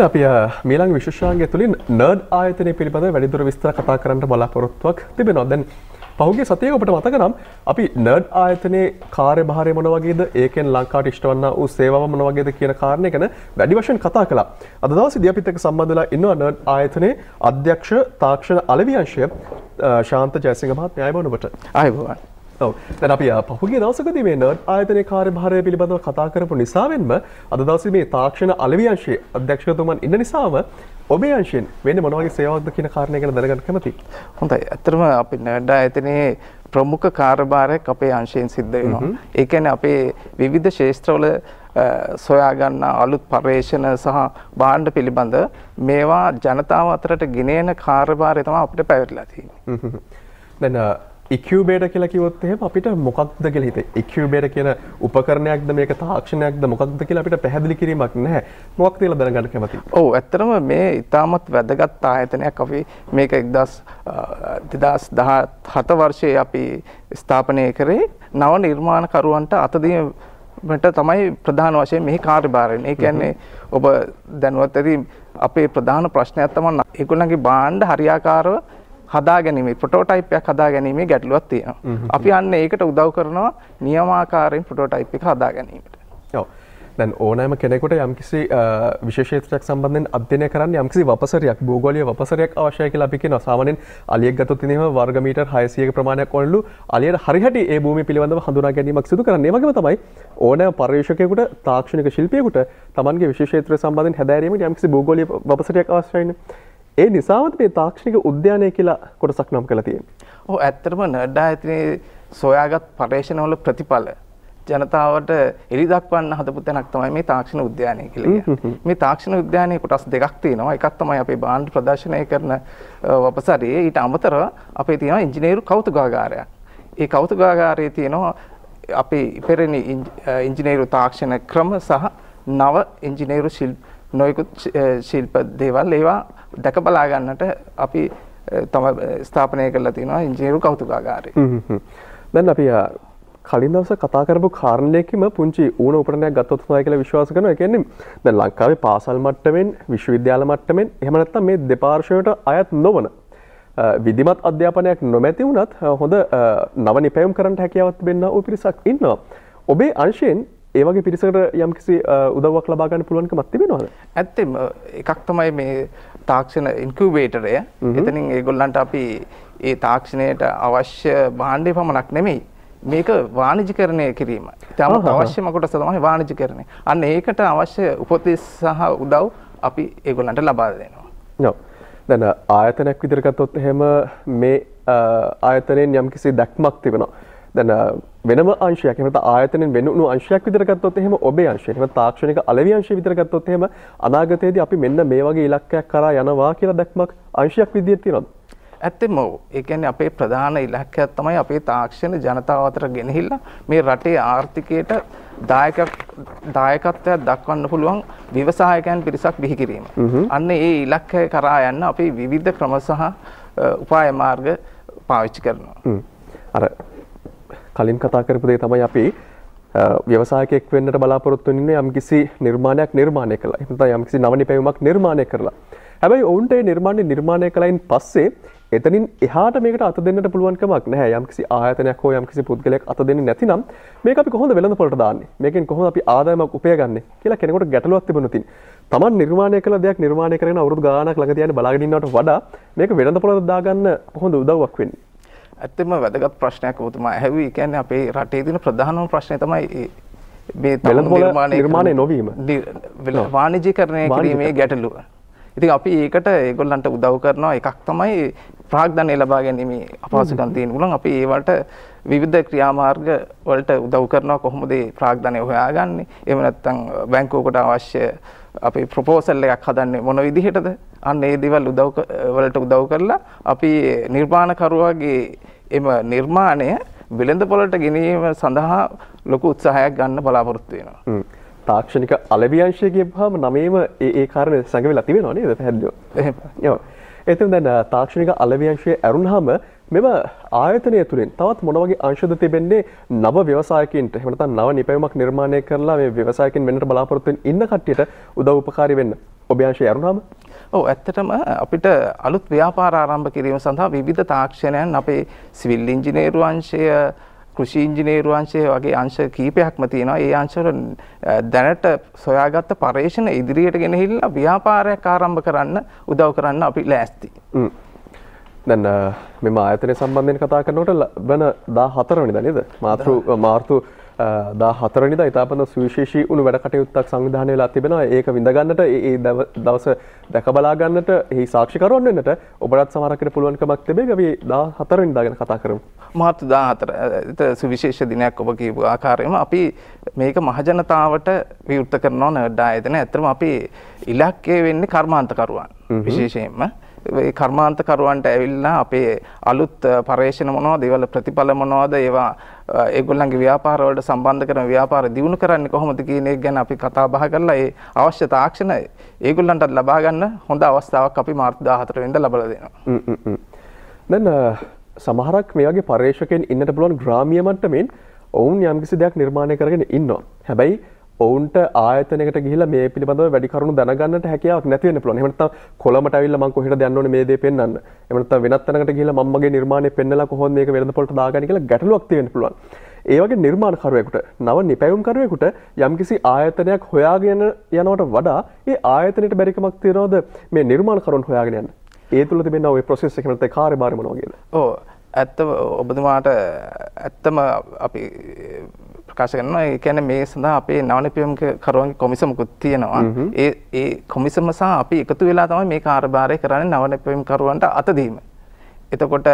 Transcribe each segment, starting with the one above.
අපි මීළඟ විශෂාන්ගේ තුළින් නර්ඩ් ආයතනය පිළිබඳ වැඩිදුර විස්තර කතා කරන්නට බලාපොරොත්තුවක් තිබෙනවා දැන් පහුගේ සතය ඔබට මතක නම් අපි නර්ඩ් ආයතනයේ කාර්ය භාරය මොන වගේද ඒකෙන් ලංකාට ඉෂ්ටවන්න වූ සේවාව මොන වගේද කියන කාරණය ගැන වැඩි වශයෙන් කතා කළා. අද දවසේ දියපිටක සම්බන්ධලා ඉන්නවා නර්ඩ් ආයතනයේ අධ්‍යක්ෂ තාක්ෂණ අලවියංශය ශාන්ත ජයසිංහ මහත්මයා ආයුබෝවන් ඔබට. ආයුබෝවන්. දැන් අපි පහුගිය දවසකදී මේ නර්ඩ් ආයතනයේ කාර්යභාරය පිළිබඳව කතා කරපු නිසාවෙන්ම අද දවසේ මේ තාක්ෂණ අලවියංශයේ අධ්‍යක්ෂකතුමන් ඉන්න නිසාම ඔබේ අංශයෙන් වෙන්නේ මොන වගේ සේවාවක්ද කියන කාරණය ගැන දැනගන්න කැමතියි. හොඳයි. ඇත්තටම අපි නර්ඩ් ආයතනයේ ප්‍රමුඛ කාර්යභාරයක් අපේ අංශයෙන් සිද්ධ වෙනවා. ඒ කියන්නේ අපේ විවිධ ක්ෂේත්‍රවල සොයාගන්න අලුත් පර්යේෂණ සහ භාණ්ඩ පිළිබඳ මේවා ජනතාව අතරට ගෙනෙන කාර්යභාරය තමයි අපිට පැවරලා තියෙන්නේ. දැන් ඉක්බේට කියලා කිවොත් එහෙම අපිට මොකක්ද කියලා හිතේ. ඉක්බේට කියන උපකරණයක්ද මේක තාක්ෂණයක්ද මොකක්ද කියලා අපිට පැහැදිලි කිරීමක් නැහැ. මොකක්ද කියලා දැනගන්න කැමතියි. ඔව් ඇත්තටම මේ ඉතාමත් වැදගත් ආයතනයක් අපි මේක 2017 වර්ෂයේ අපි ස්ථාපනය කරේ නව නිර්මාණකරුවන්ට අතදීමට තමයි ප්‍රධාන වශයෙන් මෙහි කාර්යභාරය. ඒ කියන්නේ ඔබ දැනුවත් ඇති අපේ ප්‍රධාන ප්‍රශ්නයක් තමයි ඒගොල්ලන්ගේ භාණ්ඩ හරියාකාරව හදා ගැනීම ප්‍රොටෝටයිපයක් හදා ගැනීමේ ගැටලුවක් තියෙනවා. අපි අන්න ඒකට උදව් කරනවා නියමාකාරයෙන් ප්‍රොටෝටයිප් එක හදා ගැනීමට. ඔව්. දැන් ඕනෑම කෙනෙකුට යම්කිසි විශේෂත්‍රයක් සම්බන්ධයෙන් අධ්‍යයනය කරන්න යම්කිසි වපසරයක් භූගෝලීය වපසරයක් අවශ්‍යයි කියලා අපි කියනවා. සාමාන්‍යයෙන් අලියෙක් ගත්තොත් ඉතින් එහෙම වර්ග මීටර් 600ක ප්‍රමාණයක් වළලු අලියට හරිහැටි ඒ භූමිය පිළිබඳව හඳුනා ගැනීමක් සිදු කරන්නේ. ඒ වගේම තමයි ඕනෑම පර්යේෂකයෙකුට තාක්ෂණික ශිල්පියෙකුට තමන්ගේ විශේෂත්‍රය සම්බන්ධයෙන් හැදෑරීමට යම්කිසි භූගෝලීය වපසරයක් අවශ්‍යයිනේ. ඒ නිසාමත් මේ තාක්ෂණික උද්‍යානය කියලා කොටසක් නම් කළා තියෙන්නේ. ඔව් ඇත්තටම නර්ඩ් ආයතනයේ සොයාගත් පර්යේෂණවල ප්‍රතිඵල ජනතාවට එලි දක්වන්න හදපු තැනක් තමයි මේ තාක්ෂණ උද්‍යානය කියලා. මේ තාක්ෂණ උද්‍යානයේ කොටස් දෙකක් තියෙනවා. එකක් තමයි අපේ භාණ්ඩ ප්‍රදර්ශනය කරන වපසරියේ ඊට අමතරව අපේ තියෙනවා ඉංජිනේරු කෞතුකාගාරයක්. ඒ කෞතුකාගාරයේ තියෙනවා අපේ ඉපෙරණි ඉංජිනේරු තාක්ෂණ ක්‍රම සහ නව ඉංජිනේරු ශිල්ප නොයෙකුත් ශිල්ප දේවල් ඒවා දැක බලා ගන්නට අපි තම ස්ථාපනය කරලා තියෙනවා ඉංජිනේරු කෞතුකාගාරය. දැන් අපි කලින් දවස කතා කරපු කාරණයකම පුංචි ඌන උපකරණයක් ගත්තොත් හොඳයි කියලා විශ්වාස කරනවා. ඒ කියන්නේ දැන් ලංකාවේ පාසල් මට්ටමින් විශ්වවිද්‍යාල මට්ටමින් එහෙම නැත්නම් මේ දෙපාර්ශ්වයට අයත් නොවන විධිමත් අධ්‍යාපනයක් නොමැති වුණත් හොඳ නව නිපැයුම් කරන්න හැකියාවක් තිබෙන වූ පිරිසක් ඉන්නවා. ඔබේ අංශයෙන් ඒ වගේ පිරිසකට යම්කිසි උදව්වක් ලබා ගන්න පුළුවන්කමක් තිබෙනවද? ඇත්තෙම එකක් තමයි මේ තාක්ෂණ ඉන්කියුබේටරය. එතනින් ඒගොල්ලන්ට අපි ඒ තාක්ෂණයට අවශ්‍ය භාණ්ඩය පමණක් නෙමෙයි මේක වාණිජකරණය කිරීම. ඉතාම අවශ්‍යම කොටස තමයි වාණිජකරණය. අන්න ඒකට අවශ්‍ය උපදෙස් සහ උදව් අපි ඒගොල්ලන්ට ලබා දෙනවා. ඔව්. දැන් ආයතනයක් විදිහට ගත්තොත් එහෙම මේ ආයතනයෙන් යම්කිසි දැක්මක් තිබෙනවා. දැන් වෙනම අංශයක් නැත්නම් ආයතනෙන් වෙනුණු අංශයක් විතර ගත්තොත් එහෙම ඔබේ අංශය එහෙම තාක්ෂණික අලෙවි අංශය විතර ගත්තොත් එහෙම අනාගතයේදී අපි මෙන්න මේ වගේ ඉලක්කයක් කරා යනවා කියලා දැක්මක් අංශයක් විදිහට තියෙනවද? ඇත්තෙම ඔව්. ඒ කියන්නේ අපේ ප්‍රධාන ඉලක්කයක් තමයි අපේ තාක්ෂණ ජනතාව අතර ගෙනහිල්ලා මේ රටේ ආර්ථිකයට දායකයක් දායකත්වයක් දක්වන්න පුළුවන් ව්‍යවසායකයන් පිරිසක් බිහි කිරීම. අන්න ඒ ඉලක්කය කරා යන්න අපි විවිධ ක්‍රම සහ උපාය මාර්ග පාවිච්චි කරනවා. අර කලින් කතා කරපු දේ තමයි අපි ව්‍යවසායකයෙක් වෙන්නට බලාපොරොත්තු වෙන්නේ යම්කිසි නිර්මාණයක් නිර්මාණය කළා. එහෙනම් යම්කිසි නව නිපැයුමක් නිර්මාණය කරලා. හැබැයි ඔවුන්ට ඒ නිර්මාණය නිර්මාණය කළයින් පස්සේ එතනින් එහාට මේකට අත දෙන්නට පුළුවන් කමක් නැහැ. යම්කිසි ආයතනයක් හෝ යම්කිසි පුද්ගලයෙක් අත දෙන්නේ නැතිනම් මේක අපි කොහොමද වෙළඳපොළට දාන්නේ? මේකෙන් කොහොමද අපි ආදායමක් උපයගන්නේ කියලා කෙනෙකුට ගැටලුවක් තිබුණොත් තමන් නිර්මාණය කළ දෙයක් නිර්මාණය කරගෙන අවුරුදු ගාණක් ළඟ තියන්නේ බලාගෙන ඉන්නවට වඩා මේක වෙළඳපොළට දාගන්න කොහොමද උදව්වක් වෙන්නේ? ඇත්තම වැදගත් ප්‍රශ්නයක් ඔබතුමා ඇහුවේ. කියන්නේ අපේ රටේ තියෙන ප්‍රධානම ප්‍රශ්නේ තමයි මේ නිර්මාණය නොවීම. වාණිජීකරණය කිරීමේ ගැටලුව. ඉතින් අපි ඒකට ඒගොල්ලන්ට උදව් කරනවා එකක් තමයි ප්‍රාග්ධනය ලබා ගැනීමේ අපහසුකම් තියෙන ගුණන් අපි ඒවට විවිධ ක්‍රියාමාර්ග වලට උදව් කරනවා කොහොමද ප්‍රාග්ධනය හොයාගන්නේ එහෙම නැත්නම් බැංකුවකට අවශ්‍ය අපි ප්‍රොපෝසල් එකක් හදන්නේ මොන විදිහටද අන්න ඒ දේවල් උදව් වලට උදව් කරලා අපි නිර්මාණකරුවාගේ එම නිර්මාණය වෙළඳපොළට ගෙනීම සඳහා ලොකු උත්සාහයක් ගන්න බලාපොරොත්තු වෙනවා. තාක්ෂණික අලවියංශය කියපුවාම නමේම ඒ ඒ කාරණේ සංගවිලා තිබෙනවා නේද පැහැදිලිව. එහෙම. ඔව්. එතෙන් දැන් තාක්ෂණික අලවියංශය ඇරුණාම මෙම ආයතනය තුළින් තවත් මොන වගේ අංශද තිබෙන්නේ නව ව්‍යවසායකින්ට එහෙම නැත්නම් නව නිපැයුමක් නිර්මාණය කරලා මේ ව්‍යවසායකින් වෙන්නට බලාපොරොත්තු වෙන ඉන්න කට්ටියට උදව් උපකාරී වෙන්න. ඔබ්‍යංශය ඇරුණාම ඔව් ඇත්තටම අපිට අලුත් ව්‍යාපාර ආරම්භ කිරීම සඳහා විවිධ තාක්ෂණයන් අපේ සිවිල් ඉංජිනේරු අංශය කෘෂි ඉංජිනේරු අංශය වගේ අංශ කීපයක්ම තියෙනවා. ඒ අංශවල දැනට සොයාගත්ත පර්යේෂණ ඉදිරියට ගෙනහිල්ලා ව්‍යාපාරයක් ආරම්භ කරන්න උදව් කරන්න අපි ලෑස්ති. දැන් මෙම ආයතනය සම්බන්ධයෙන් කතා කරනකොට වන දා හතරවනිද නේද? මාතෘ මාර්තු දා හතරනිද ඉතාපන සුවිශේෂී උණු වැඩ කටයුත්තක් සංවිධානය වෙලා තිබෙනවා. ඒක විඳගන්නට ඒ දවස දැක බලාගන්නට එහි සාක්ෂිකරුවන් වෙන්නට ඔබටත් සමහරකට පුළුවන්කමක් තිබේ අපි දා හතරවෙනිදා ගැන කතා කරමු. මාර්තු දා හතර සුවිශේෂ දිනයක් ඔබ කියපු ආකාරයම අපි මේක මහජනතාවට විවෘත කරනවා නර්ඩා ආයතන ඇත්තටම අපි ඉලක්කය වෙන්නේ කර්මාන්තකරුවන් විශේෂයෙන්ම කර්මාන්තකරුවන්ට ඇවිල්ලා අපේ අලුත් පර්යේෂණ මොනවද ඒවල ප්‍රතිඵල මොනවද ඒවා ඒගොල්ලන්ගේ ව්‍යාපාරවලට සම්බන්ධ කරන ව්‍යාපාර දියුණු කරන්නේ කොහොමද කියන එක ගැන අපි කතා බහ කරලා ඒ අවශ්‍ය තාක්ෂණ ඒගොල්ලන්ට ලබා ගන්න හොඳ අවස්ථාවක් අපි මාර්තු 14 වෙනිදා ලබා දෙනවා. දැන් සමහරක් මේ වගේ පර්යේෂකයන් ඉන්නට පුළුවන් ග්‍රාමීය මට්ටමින් ඔවුන් යම්කිසි දෙයක් නිර්මාණය කරගෙන ඉන්නවා. හැබැයි ඔවුන්ට ආයතනයකට ගිහිල්ලා මේ පිළිබඳව වැඩි කරුණු දැනගන්නට හැකියාවක් නැති වෙන්න පුළුවන්. එහෙම නැත්නම් කොළමට ඇවිල්ලා මම කොහෙටද යන්න ඕනේ මේ දේ පෙන්වන්න. එහෙම නැත්නම් වෙනත් තැනකට ගිහිල්ලා මම මගේ නිර්මාණය පෙන්නලා කොහොමද මේක වෙළඳපොළට දාගන්නේ කියලා ගැටලුවක් තියෙන්න පුළුවන්. ඒ වගේ නිර්මාණකරුවෙකුට නව නිපැයුම්කරුවෙකුට යම්කිසි ආයතනයක් හොයාගෙන යනවට වඩා ඒ ආයතනයට බැරිකමක් තියනවද මේ නිර්මාණකරුවන් හොයාගෙන යන්න. ඒ තුල තිබෙන ওই ප්‍රොසෙස් එක නැත්නම් කාර්යභාරය මොනවා වගේද? ඔව් ඇත්ත ඔබතුමාට ඇත්තම අපි ප්‍රකාශ කරනවා. ඒ කියන්නේ මේ සඳහා අපේ නවනිපියම් කරුවන්ගේ කොමිසමකුත් තියෙනවා. ඒ ඒ කොමිසම සහ අපි එකතු වෙලා තමයි මේ කාර්යභාරය කරන්නේ නවනිපියම් කරුවන්ට අත දීම. එතකොට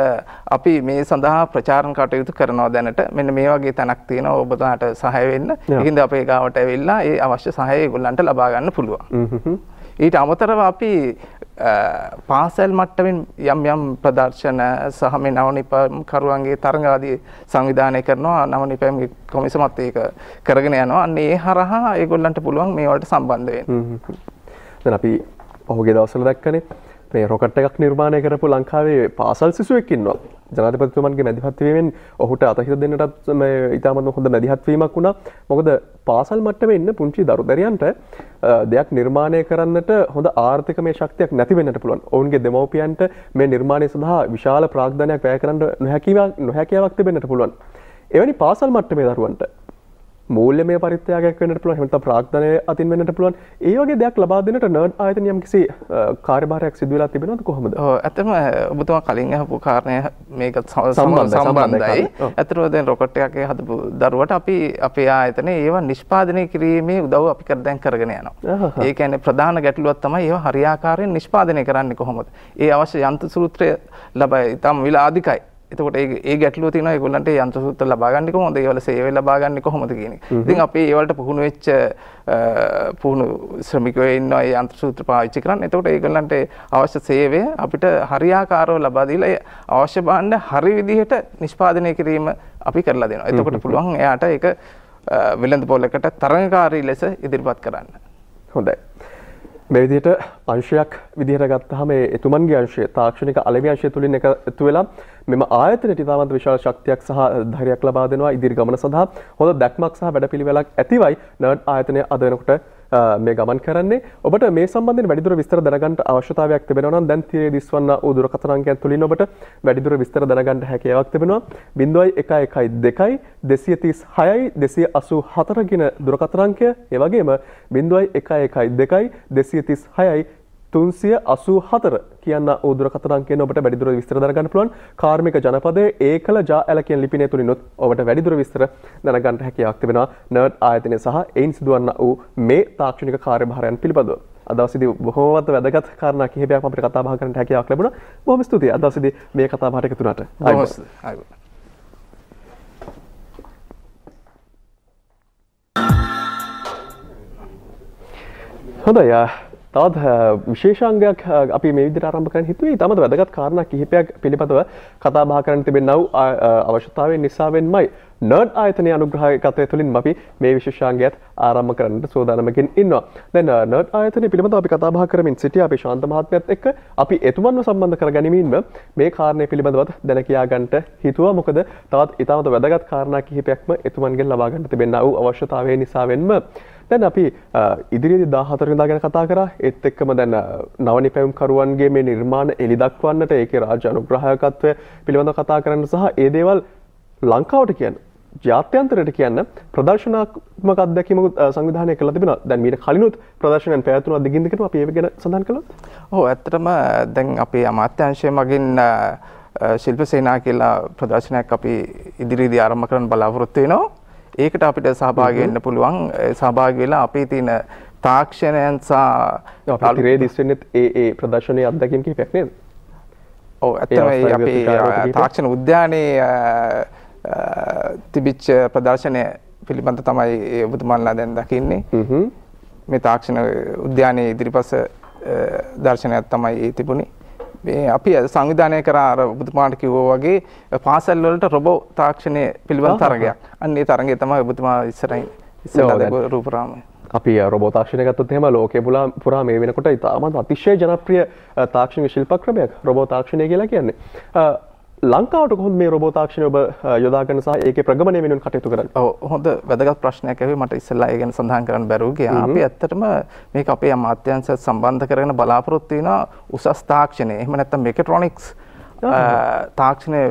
අපි මේ සඳහා ප්‍රචාරණ කටයුතු කරනවා දැනට. මෙන්න මේ වගේ තැනක් තියෙනවා. ඔබතුමාට සහාය වෙන්න. ඒකින්ද අපේ ගාවට ඇවිල්ලා ඒ අවශ්‍ය සහාය ඒගොල්ලන්ට ලබා ගන්න පුළුවන්. ඊට අමතරව අපි පාසල් මට්ටමින් යම් යම් ප්‍රදර්ශන සහ මේ නවනිපම් කරුවන්ගේ තරඟාදී සංවිධානය කරනවා නවනිපම්ගේ කොමිසමත් ඒක කරගෙන යනවා. අන්න ඒ හරහා ඒගොල්ලන්ට පුළුවන් මේ වලට සම්බන්ධ වෙන්න. දැන් අපි පහුගිය දවස්වල දැක්කනේ මේ රොකට් එකක් නිර්මාණය කරපු ලංකාවේ පාසල් සිසුවෙක් ඉන්නවා. ජනාධිපතිතුමන්ගේ මැදිහත්වීමෙන් ඔහුට අතහිත දෙන්නටත් ඉතාමත් හොඳ මැදිහත්වීමක් වුණා මොකද පාසල් මට්ටම ඉන්න පුංචි දරු දැරියන්ට දෙයක් නිර්මාණය කරන්නට හොඳ ආර්ථික මේ ශක්තියක් නැති වෙන්නට පුළුවන්. ඔවුන්ගේ දෙමව්පියන්ට මේ නිර්මාණය සඳහා විශාල ප්‍රාග්ධනයක් වැය කරන්න නොහැකිවක් නොහැකියාවක් තිබෙන්නට පුළුවන්. එවැනි පාසල් මට්ටමේ දරුවන්ට මූල්‍යමය පරිත්‍යාගයක් වෙන්නට පුළුවන් එහෙම නැත්නම් ප්‍රාග්ධනය අතින් වෙන්නට පුළුවන්. ඒ වගේ දෙයක් ලබා දෙන්නට නර්ඩ් ආයතන යම්කිසි කාර්යභාරයක් සිදු වෙලා තිබෙනවද කොහොමද? ඔව් ඇත්තම ඔබතුමා කලින් අහපු කාරණය මේක සම්බන්ධයි ඇත්තටම දැන් රොකට් එකක් හදපු දරුවට අපි අපේ ආයතනයේ ඒවා නිෂ්පාදනය කිරීමේ උදව් අපි කර දැන් කරගෙන යනවා. ඒ කියන්නේ ප්‍රධාන ගැටලුවක් තමයි ඒවා හරියාකාරයෙන් නිෂ්පාදනය කරන්නේ කොහොමද? ඒ අවශ්‍ය යන්ත්‍ර සූත්‍රය ලබා ඉතාම විලා අධිකයි එතකොට ඒ ගැටලුව තියෙනවා ඒගොල්ලන්ට යන්ත්‍ර සූත්‍ර ලබා ගන්න කොහොමද ඒවල සේවය ලබා ගන්න කොහොමද කියන එක. ඉතින් අපි ඒවලට පුහුණු වෙච්ච පුහුණු ශ්‍රමිකයෝ ඉන්නවා ඒ යන්ත්‍ර සූත්‍ර පාවිච්චි කරන්න. එතකොට ඒගොල්ලන්ට අවශ්‍ය සේවය අපිට හරියාකාරව ලබා දීලා අවශ්‍ය භාණ්ඩ හරි විදිහට නිෂ්පාදනය කිරීම අපි කරලා දෙනවා. එතකොට පුළුවන් එයාට ඒක වෙළඳ පොලකට තරඟකාරී ලෙස ඉදිරිපත් කරන්න. හොඳයි. මේ විදිහට අංශයක් විදිහට ගත්තාම ඒ එතුමන්ගේ අංශය තාක්ෂණික අලෙවි අංශය තුලින් එකතු වෙලා මෙම ආයතනයට ඉතාමත් විශාල ශක්තියක් සහ ධෛර්යයක් ලබා දෙනවා ඉදිරි ගමන සඳහා. හොඳ දැක්මක් සහ වැඩපිළිවෙලක් ඇතිවයි නර්ඩ් ආයතනය අද වෙනකොට මේ ගමන් කරන්නේ. ඔබට මේ සම්බන්ධයෙන් වැඩිදුර විස්තර දැනගන්න අවශ්‍යතාවයක් තිබෙනවා නම් දැන් තිරේ දිස්වන්න වූ දුරකථන තුලින් ඔබට වැඩිදුර විස්තර දැනගන්න හැකියාවක් තිබෙනවා. 0112 236යි 284 කියන දුරකථන අංකය ඒ වගේම 0112 236යි තුන්සිය අසූ හතර කියන්න ඕදුරකතරන්ගේ ඔබට වැඩිදුර විස්තර දරගන්න පුළුවන් කාර්මික ජනපදය ඒකල ජා ඇල කියෙන් ලිපිනේ තුළිනුත් ඔබට වැඩිදුර විස්තර දැනගන්ට හැකියාවක් තිබෙන නර්ඩ් ආයතනය සහ එයින් සිදුවන්න වූ මේ තාක්ෂණික කාර්යභාරයන් පිළිබඳව. අදවසිදි බොහෝමත් වැදගත් කාරණා කිහිපයක් අපිට කතා බහ කරන්න හැකියාවක් ලැබුණා. බොහොම ස්තුතියි. අදවසිදි මේ කතා බහට එකතු වුණාට. හොඳයි. තවත් විශේෂාංගයක් අපි මේ විදිහට ආරම්භ කරන්න හිතුවේ තමත වැදගත් කාරණා කිහිපයක් පිළිබඳව කතා බහ කරන්න තිබෙනව අවශ්‍යතාවය නිසාවෙන්මයි නර්ඩ් ආයතනයේ අනුග්‍රහකත්වය තුළින් අපි මේ විශේෂාංගයත් ආරම්භ කරන්නට සූදානමකින් ඉන්නවා. දැන් නර්ඩ් ආයතනය පිළිබඳව අපි කතා බහ කරමින් සිටිය අපි ශාන්ත මහත්මයාත් එක්ක අපි එතුමන්ව සම්බන්ධ කර ගැනීමෙන්ම මේ කාරණය පිළිබඳවත් දැන කියා ගන්නට හිතුවා. මොකද තවත් ඊටමත් වැදගත් කාරණා කිහිපයක්ම එතුමන්ගෙන් ලබා ගන්න තිබෙනා වූ අවශ්‍යතාවය නිසාවෙන්ම දැන් අපි ඉදිරියේදී 14 වෙනිදා ගැන කතා කරා ඒත් එක්කම දැන් නවනි පැවුම් කරුවන්ගේ මේ නිර්මාණ එලි දක්වන්නට ඒකේ රාජ්‍ය අනුග්‍රහකත්වය පිළිබඳව කතා කරන්න සහ ඒ දේවල් ලංකාවට කියන්න ජාත්‍යන්තරයට කියන්න ප්‍රදර්ශනාත්මක අත්දැකීමකුත් සංවිධානය කළ තිබෙනවා. දැන් මීට කලිනුත් ප්‍රදර්ශනයන් පැවැතුණා දිගින් දිගටම අපි ඒක ගැන සඳහන් කළොත්. ඔව් ඇත්තටම දැන් අපේ අමාත්‍යාංශය මගින් ශිල්ප සේනා කියලා ප්‍රදර්ශනයක් අපි ඉදිරියේදී ආරම්භ කරන්න බලාපොරොත්තු වෙනවා. ඒකට අපිට සහභාගී වෙන්න පුළුවන්. සහභාගී වෙලා අපේ තියෙන තාක්ෂණයන් සහ අපේ රේ දිස්වෙන්නෙත් ඒ ඒ ප්‍රදර්ශනයේ අත්දැකීම් කිහිපයක් නේද? ඔව් ඇත්තම අපේ තාක්ෂණ උද්‍යානයේ තිබිච්ච ප්‍රදර්ශනය පිළිබඳ තමයි ඔබතුමන්ලා දැන් දකින්නේ. මේ තාක්ෂණ උද්‍යානයේ ඉදිරිපස දර්ශනයක් තමයි ඒ තිබුණේ. අපි සංවිධානය කර අර ඔබතුමාට කිව්වා වගේ පාසල් වලට රොබෝ තාක්ෂණය පිළිබඳ තරගයක්. අන්න ඒ තරගය තමයි ඔබතුමා ඉස්සරහින් ඉස්සරහට රූපරාමය. අපි රොබෝ තාක්ෂණය ගත්තොත් එහෙම ලෝකේ පුරා පුරා මේ වෙනකොට ඉතාමත් අතිශය ජනප්‍රිය තාක්ෂණික ශිල්ප ක්‍රමයක් රොබෝ තාක්ෂණය කියලා කියන්නේ. ලංකාවට කොහොමද මේ රොබෝ තාක්ෂණය ඔබ යොදාගෙන සහ ඒකේ ප්‍රගමනය වෙනුවෙන් කටයුතු කරන්නේ? ඔව් හොඳ වැදගත් ප්‍රශ්නයක් ඇහුවේ මට ඉස්සෙල්ලා ඒ ගැන සඳහන් කරන්න බැරුව ගියා. අපි ඇත්තටම මේක අපේ අමාත්‍යාංශයත් සම්බන්ධ කරගෙන බලාපොරොත්තු වෙනවා උසස් තාක්ෂණය. එහෙම නැත්නම් මෙකට්‍රොනික්ස් තාක්ෂණය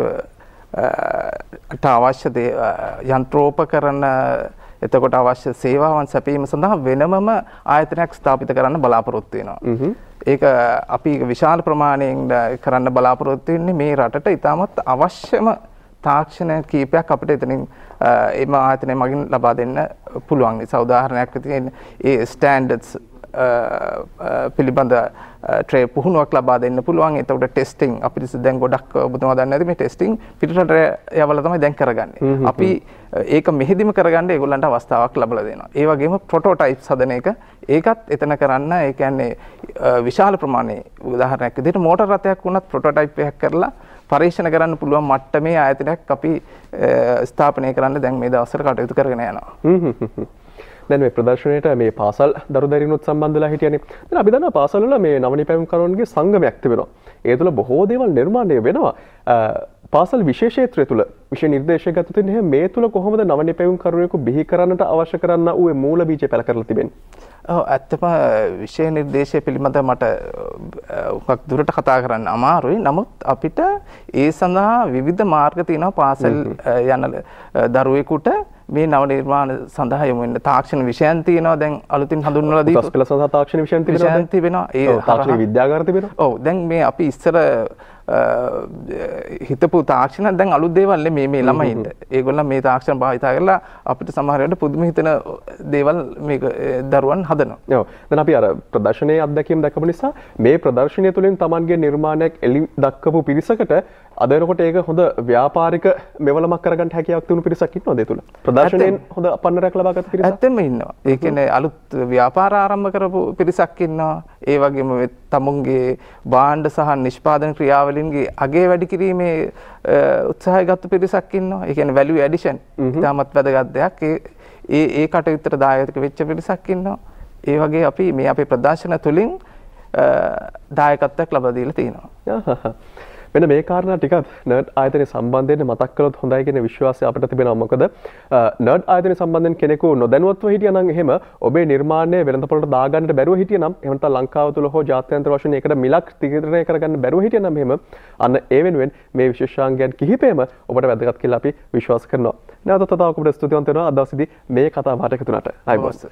ට අවශ්‍ය යන්ත්‍රෝපකරණ එතකොට අවශ්‍ය සේවාවන් සැපීම සඳහා වෙනමම ආයතනයක් ස්ථාපිත කරන්න බලාපොරොත්තු වෙනවා. ඒක අපි විශාල ප්‍රමාණයෙන් කරන්න බලාපොරොත්තු වෙන්නේ මේ රටට ඉතාමත් අවශ්‍යම තාක්ෂණ කීපයක් අපිට එතනින් එම ආයතනය මගින් ලබා දෙන්න පුළුවන්. සෞදාහරණයක් තියෙන ඒ ස්ටෑන්ඩඩ්ස් පිළිබඳ ට්‍රේ පුහුණුවක් ලබා දෙන්න පුළුවන් එතකොට ටෙස්ටිං අපිට දැන් ගොඩක් ඔබතුමා දන්නේ නැති මේ ටෙස්ටිං පිටරට යවලා තමයි දැන් කරගන්නේ. අපි ඒක මෙහෙදිම කරගන්න ඒගොල්ලන්ට අවස්ථාවක් ලබලා දෙනවා. ඒ වගේම ප්‍රොටෝටයිප්ස් හදන එක ඒකත් එතන කරන්න ඒ කියන්නේ විශාල ප්‍රමාණයේ උදාහරණයක් විදිහට මෝටර් රථයක් වුණත් ප්‍රොටෝටයිප් එකක් කරලා පරීක්ෂණ කරන්න පුළුවන් මට්ටමේ ආයතනයක් අපි ස්ථාපනය කරන්න දැන් මේ දවස්වල කටයුතු කරගෙන යනවා. දැන් මේ ප්‍රදර්ශනයට මේ පාසල් දරුදරිනුත් සම්බන්ධලා හිටියනේ. දැන් අපි දන්නවා පාසල් වල මේ නවනි පැවුම් කරුවන්ගේ සංගමයක් තිබෙනවා. ඒ තුළ බොහෝ දේවල් නිර්මාණය වෙනවා. පාසල් විශේෂේත්‍රය තුළ විශේෂ නිර්දේශයක් ගත තින්නේ මේ තුළ කොහොමද නවනි පැවුම් කරුවෙකු බිහි කරන්නට අවශ්‍ය කරන්න ඌ මූල බීජය පැල කරලා තිබෙන්නේ. ඔව් ඇත්තම විෂය නිර්දේශය පිළිබඳව මට උගක් දුරට කතා කරන්න අමාරුයි. නමුත් අපිට ඒ සඳහා විවිධ මාර්ග තියෙනවා පාසල් යන දරුවෙකුට මේ නව නිර්මාණ සඳහා යොමු වෙන්න තාක්ෂණ විෂයන් තියෙනවා. දැන් අලුතින් හඳුන්වලා දීපු උසස් පෙළ සඳහා තාක්ෂණ විෂයන් තිබෙනවා විෂයන් තිබෙනවා. ඒ තාක්ෂණ විද්‍යාගාර තිබෙනවා? ඔව් දැන් මේ අපි ඉස්සර හිතපු තාක්ෂණ දැන් අලුත් දේවල් මේ මේ ළමයින්ට. ඒගොල්ලන් මේ තාක්ෂණ භාවිතා කරලා අපිට සමහර වෙලාවට පුදුම හිතන දේවල් මේක දරුවන් හදනවා. ඔව්. දැන් අපි අර ප්‍රදර්ශනයේ අත්දැකීම් දැකපු නිසා මේ ප්‍රදර්ශනය තුළින් Tamanගේ නිර්මාණයක් එලි දක්වපු පිරිසකට අද වෙනකොට ඒක හොඳ ව්‍යාපාරික මෙවලමක් කරගන්න හැකියාවක් තිබුණු පිරිසක් ඉන්නවද ඒ තුල? ප්‍රදර්ශනයෙන් හොඳ පන්නරයක් ලබාගත් පිරිසක්. ඇත්තෙන්ම ඉන්නවා. ඒ කියන්නේ අලුත් ව්‍යාපාර ආරම්භ කරපු පිරිසක් ඉන්නවා. ඒ වගේම තමුන්ගේ භාණ්ඩ සහ නිෂ්පාදන ක්‍රියාවලින්ගේ අගේ වැඩි කිරීමේ උත්සාහය ගත්ත පිරිසක් ඉන්නවා. ඒ කියන්නේ value addition. ඉතාමත් වැදගත් දෙයක්. ඒ ඒ කටයුත්තට දායක වෙච්ච පිරිසක් ඉන්නවා. ඒ වගේ අපි මේ අපේ ප්‍රදර්ශන තුලින් දායකත්වයක් ලබා දීලා තියෙනවා. මෙන්න මේ කාරණා ටිකත් නර්ඩ් ආයතනය සම්බන්ධයෙන් මතක් කළොත් හොඳයි කියන විශ්වාසය අපිට තිබෙනවා මොකද නර්ඩ් ආයතනය සම්බන්ධයෙන් කෙනෙකු නොදැනුවත්ව හිටියනම් එහෙම ඔබේ නිර්මාණය වෙළඳපොළට දාගන්නට බැරුව හිටියනම් එහෙම නැත්නම් ලංකාව තුල හෝ ජාත්‍යන්තර වශයෙන් ඒකට මිලක් තීරණය කරගන්න බැරුව හිටියනම් එහෙම අන්න ඒ වෙනුවෙන් මේ විශේෂාංගයන් කිහිපයම ඔබට වැදගත් කියලා අපි විශ්වාස කරනවා. නැවත තවක ඔබට ස්තුතිවන්ත වෙනවා අද දවසේදී මේ කතාව වාට එකතු වුණාට. ආයිබෝස්.